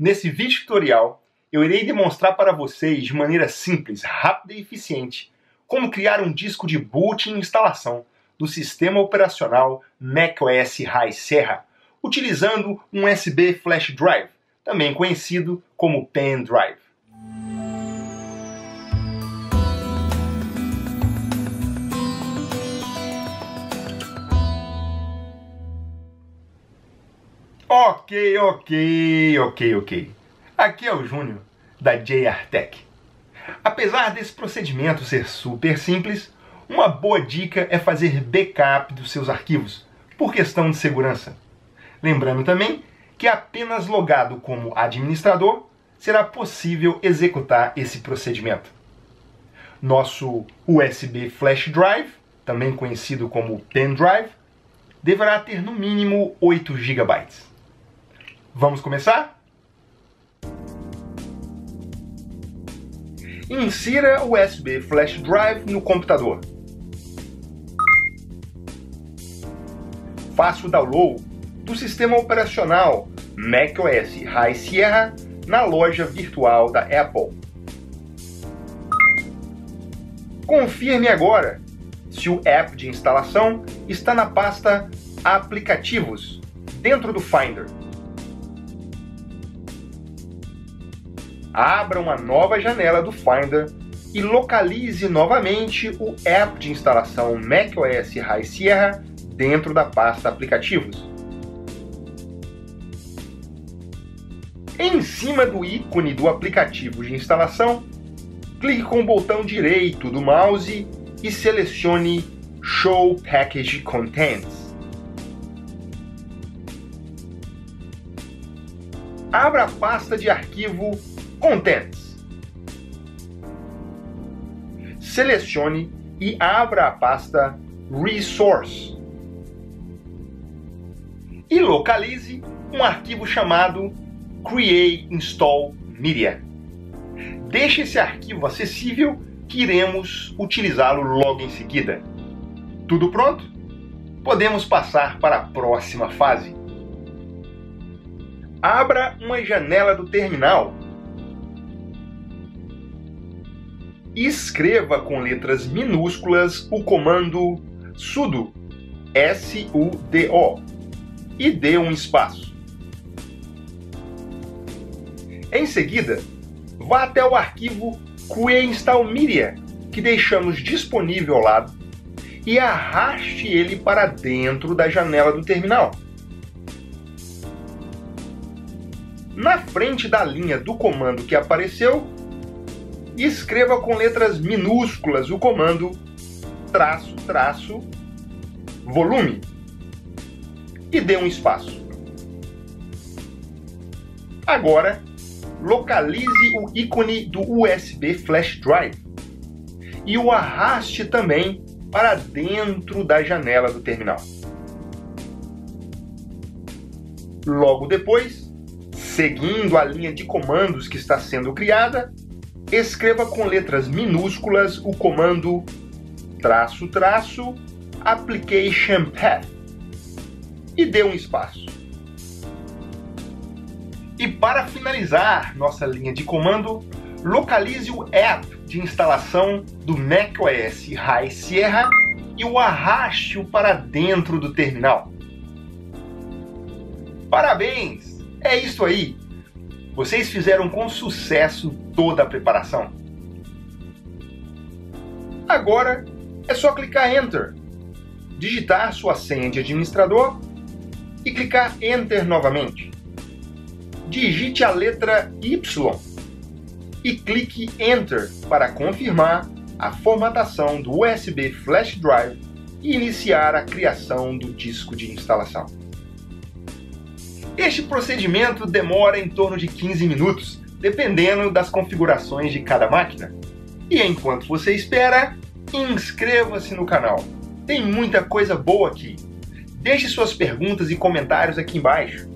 Nesse vídeo tutorial, eu irei demonstrar para vocês de maneira simples, rápida e eficiente como criar um disco de boot em instalação do sistema operacional macOS High Sierra, utilizando um USB Flash Drive, também conhecido como Pen Drive. Ok, ok, ok, ok. Aqui é o Júnior, da JR Tech. Apesar desse procedimento ser super simples, uma boa dica é fazer backup dos seus arquivos, por questão de segurança. Lembrando também que apenas logado como administrador será possível executar esse procedimento. Nosso USB Flash Drive, também conhecido como Pen Drive, deverá ter no mínimo 8 GB. Vamos começar? Insira USB Flash Drive no computador. Faça o download do sistema operacional macOS High Sierra na loja virtual da Apple. Confirme agora se o app de instalação está na pasta Aplicativos dentro do Finder. Abra uma nova janela do Finder e localize novamente o app de instalação macOS High Sierra dentro da pasta Aplicativos. Em cima do ícone do aplicativo de instalação, clique com o botão direito do mouse e selecione Show Package Contents. Abra a pasta de arquivo Contents. Selecione e abra a pasta Resource. E localize um arquivo chamado Create Install Media. Deixe esse arquivo acessível que iremos utilizá-lo logo em seguida. Tudo pronto? Podemos passar para a próxima fase. Abra uma janela do terminal escreva com letras minúsculas o comando sudo, S-U-D-O, e dê um espaço. Em seguida, vá até o arquivo QEInstalLmedia, que deixamos disponível ao lado, e arraste ele para dentro da janela do terminal. Na frente da linha do comando que apareceu, e escreva com letras minúsculas o comando traço, traço, volume e dê um espaço. Agora, localize o ícone do USB Flash Drive e o arraste também para dentro da janela do terminal. Logo depois, seguindo a linha de comandos que está sendo criada, escreva com letras minúsculas o comando traço traço application path e dê um espaço. E para finalizar nossa linha de comando, localize o app de instalação do macOS High Sierra e o arraste-o para dentro do terminal. Parabéns! É isso aí! Vocês fizeram com sucesso toda a preparação. Agora é só clicar Enter, digitar sua senha de administrador e clicar Enter novamente. Digite a letra Y e clique Enter para confirmar a formatação do USB Flash Drive e iniciar a criação do disco de instalação. Este procedimento demora em torno de 15 minutos, dependendo das configurações de cada máquina. E enquanto você espera, inscreva-se no canal. Tem muita coisa boa aqui. Deixe suas perguntas e comentários aqui embaixo.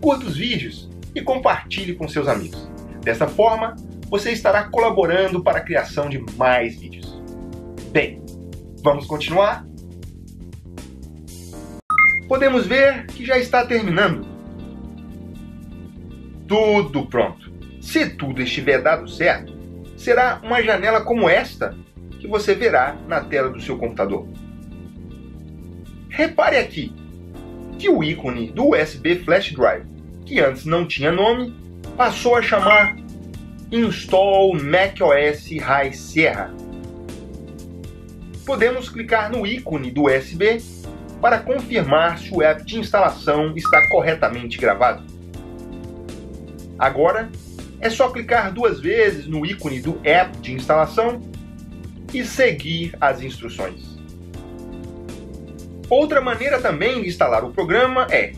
Curta os vídeos e compartilhe com seus amigos. Dessa forma, você estará colaborando para a criação de mais vídeos. Bem, vamos continuar? Podemos ver que já está terminando. tudo pronto. Se tudo estiver dado certo, será uma janela como esta que você verá na tela do seu computador. Repare aqui que o ícone do USB Flash Drive, que antes não tinha nome, passou a chamar Install macOS High Sierra. Podemos clicar no ícone do USB para confirmar se o app de instalação está corretamente gravado. Agora, é só clicar duas vezes no ícone do app de instalação e seguir as instruções. Outra maneira também de instalar o programa é,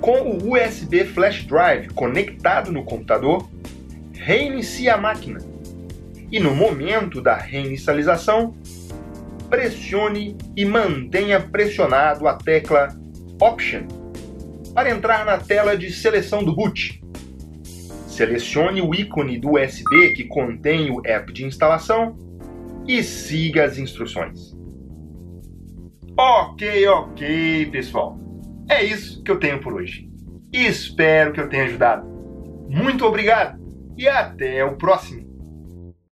com o USB Flash Drive conectado no computador, reinicie a máquina e no momento da reinicialização, pressione e mantenha pressionado a tecla Option para entrar na tela de seleção do boot. Selecione o ícone do USB que contém o app de instalação e siga as instruções. Ok, ok, pessoal. É isso que eu tenho por hoje. Espero que eu tenha ajudado. Muito obrigado e até o próximo.